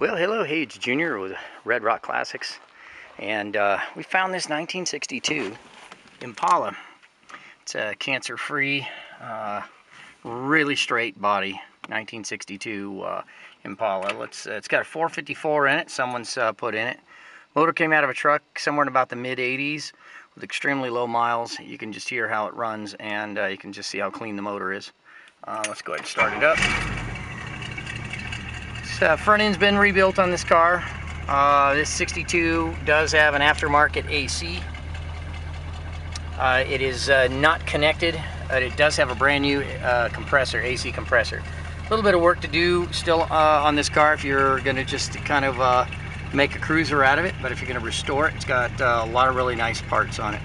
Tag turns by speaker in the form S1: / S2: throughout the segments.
S1: Well, hello, it's Junior with Red Rock Classics, and uh, we found this 1962 Impala. It's a cancer-free, uh, really straight body 1962 uh, Impala. Let's, uh, it's got a 454 in it, someone's uh, put in it. Motor came out of a truck somewhere in about the mid-80s with extremely low miles. You can just hear how it runs, and uh, you can just see how clean the motor is. let's go ahead and start it up. Uh, front end's been rebuilt on this car. Uh, this 62 does have an aftermarket AC. Uh, it is uh, not connected, but it does have a brand new uh, compressor, AC compressor. A little bit of work to do still uh, on this car if you're going to just kind of make a cruiser out of it, but if you're going to restore it, it's got a lot of really nice parts on it.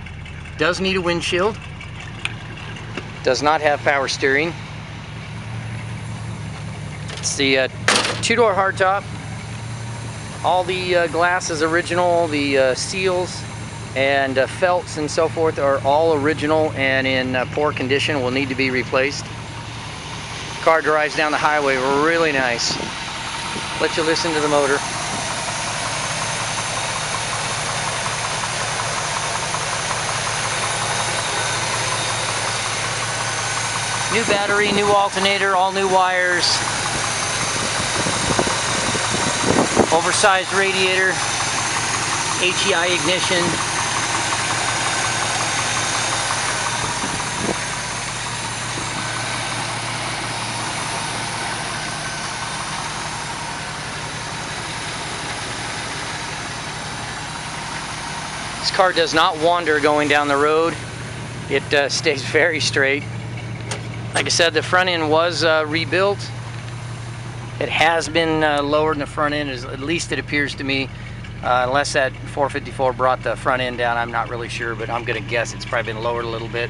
S1: Does need a windshield. Does not have power steering. It's the two-door hardtop. All the uh, glass is original, the uh, seals and uh, felts and so forth are all original and in uh, poor condition, will need to be replaced. Car drives down the highway really nice. Let you listen to the motor. New battery, new alternator, all new wires, oversized radiator, HEI ignition. This car does not wander going down the road. It uh, stays very straight. Like I said, the front end was uh, rebuilt. It has been uh, lowered in the front end, at least it appears to me. Uh, unless that 454 brought the front end down, I'm not really sure, but I'm going to guess it's probably been lowered a little bit.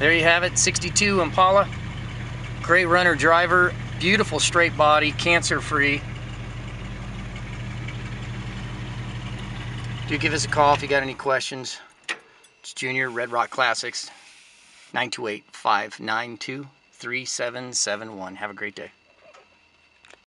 S1: There you have it, 62 Impala. Great runner driver, beautiful straight body, cancer-free. Do give us a call if you got any questions. It's Junior, Red Rock Classics, 928 592 3771. Have a great day.